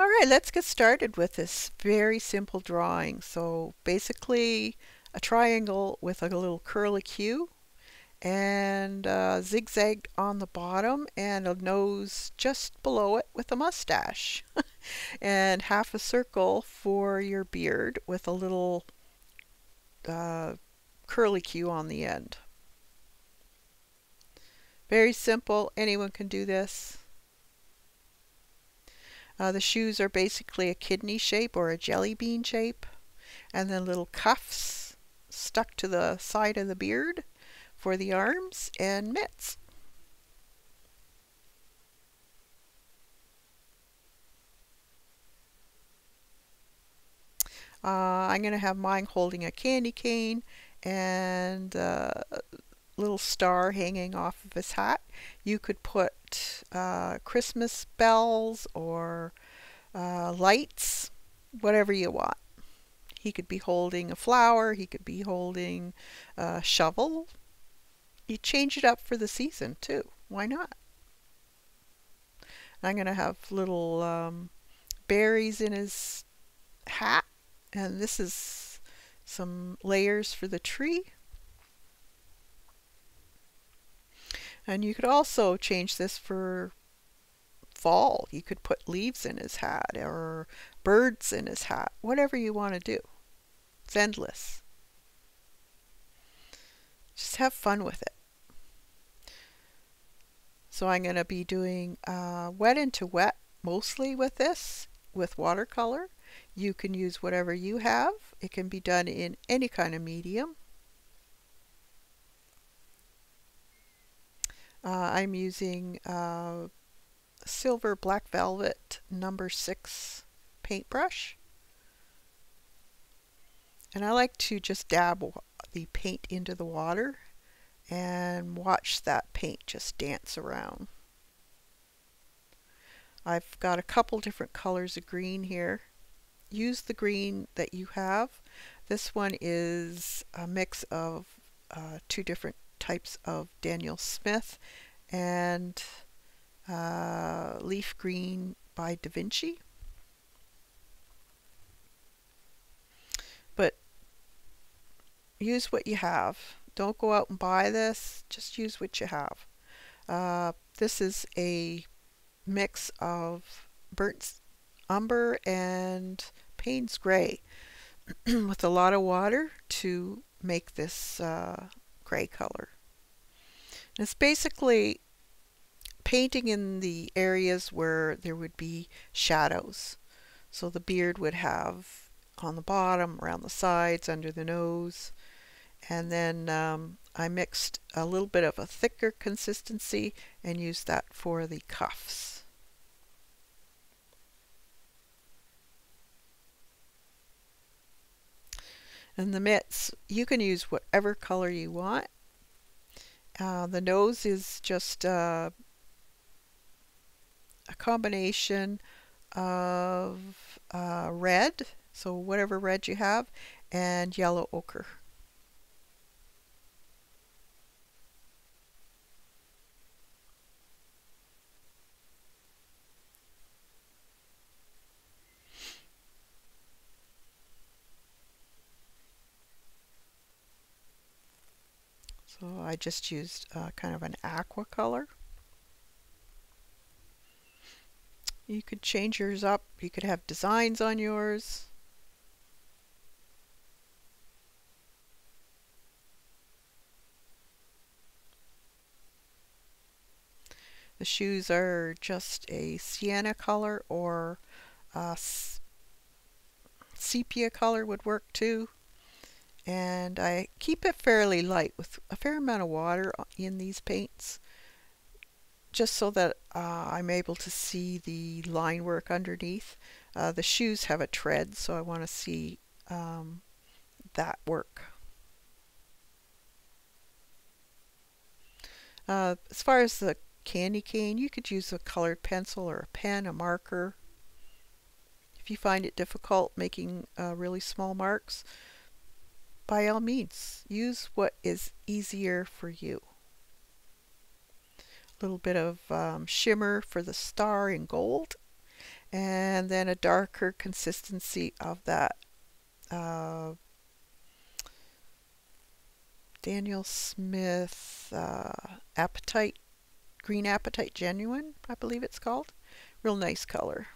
All right, let's get started with this very simple drawing. So basically a triangle with a little curly curlicue and uh, zigzagged on the bottom and a nose just below it with a mustache and half a circle for your beard with a little uh, curlicue on the end. Very simple, anyone can do this. Uh, the shoes are basically a kidney shape or a jelly bean shape. And then little cuffs stuck to the side of the beard for the arms and mitts. Uh, I'm going to have mine holding a candy cane and a little star hanging off of his hat. You could put uh, Christmas bells or uh, lights, whatever you want. He could be holding a flower, he could be holding a shovel. You change it up for the season too. Why not? I'm going to have little um, berries in his hat, and this is some layers for the tree. And you could also change this for fall. You could put leaves in his hat or birds in his hat, whatever you want to do. It's endless. Just have fun with it. So I'm going to be doing uh, wet into wet mostly with this, with watercolor. You can use whatever you have. It can be done in any kind of medium. Uh, I'm using uh, silver black velvet number six paintbrush. And I like to just dab the paint into the water and watch that paint just dance around. I've got a couple different colors of green here. Use the green that you have. This one is a mix of uh, two different types of Daniel Smith and uh, Leaf Green by Da Vinci. But use what you have. Don't go out and buy this. Just use what you have. Uh, this is a mix of burnt umber and Payne's Gray with a lot of water to make this uh, gray color. And It's basically painting in the areas where there would be shadows. So the beard would have on the bottom, around the sides, under the nose. And then um, I mixed a little bit of a thicker consistency and used that for the cuffs. And the mitts, you can use whatever color you want. Uh, the nose is just uh, a combination of uh, red, so whatever red you have, and yellow ochre. So I just used uh, kind of an aqua color. You could change yours up. You could have designs on yours. The shoes are just a sienna color or a sepia color would work too. And I keep it fairly light with a fair amount of water in these paints just so that uh, I'm able to see the line work underneath. Uh, the shoes have a tread, so I want to see um, that work. Uh, as far as the candy cane, you could use a colored pencil or a pen, a marker. If you find it difficult making uh, really small marks, by all means, use what is easier for you A little bit of um, shimmer for the star in gold and then a darker consistency of that uh, Daniel Smith uh, Apatite Green Apatite Genuine, I believe it's called. Real nice color.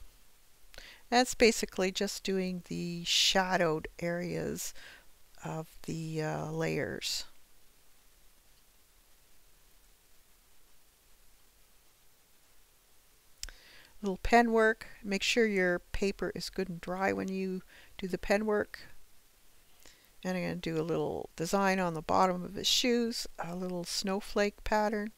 That's basically just doing the shadowed areas of the uh, layers. Little pen work. Make sure your paper is good and dry when you do the pen work. And I'm going to do a little design on the bottom of his shoes, a little snowflake pattern.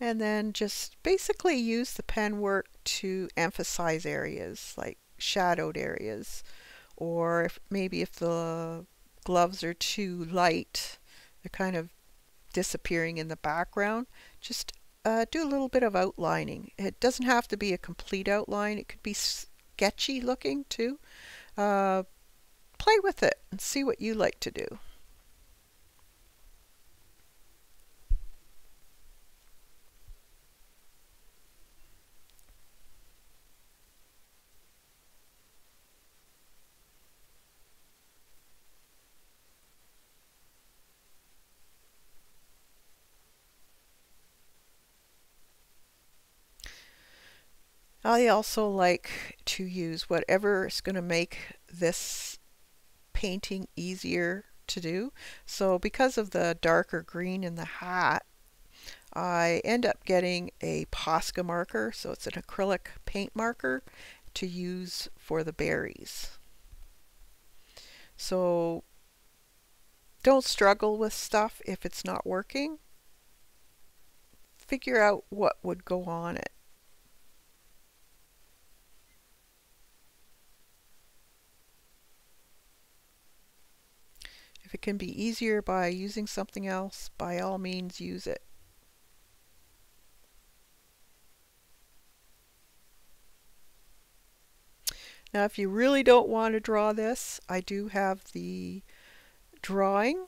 And then just basically use the pen work to emphasize areas like shadowed areas or if maybe if the gloves are too light they're kind of disappearing in the background just uh, do a little bit of outlining. It doesn't have to be a complete outline it could be sketchy looking too. Uh, play with it and see what you like to do I also like to use whatever is going to make this painting easier to do. So because of the darker green in the hat, I end up getting a Posca marker. So it's an acrylic paint marker to use for the berries. So don't struggle with stuff if it's not working. Figure out what would go on it. If it can be easier by using something else, by all means use it. Now if you really don't want to draw this, I do have the drawing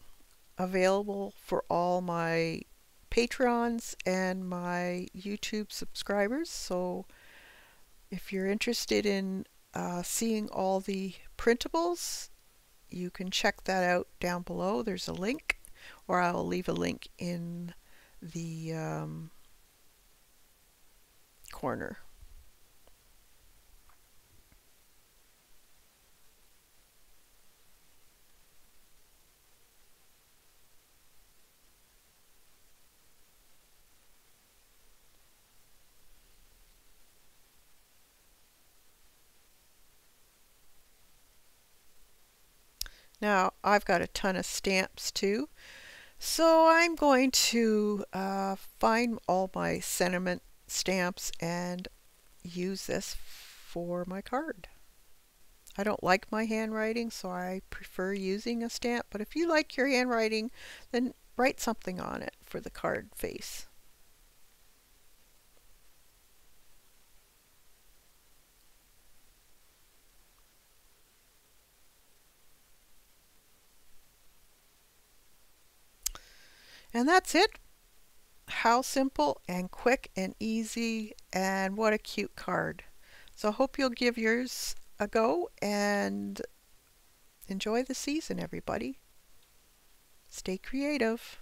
available for all my Patrons and my YouTube subscribers. So if you're interested in uh, seeing all the printables, you can check that out down below. There's a link, or I'll leave a link in the um, corner. Now I've got a ton of stamps too. So I'm going to uh, find all my sentiment stamps and use this for my card. I don't like my handwriting, so I prefer using a stamp. But if you like your handwriting, then write something on it for the card face. And that's it. How simple and quick and easy and what a cute card. So I hope you'll give yours a go and enjoy the season, everybody. Stay creative.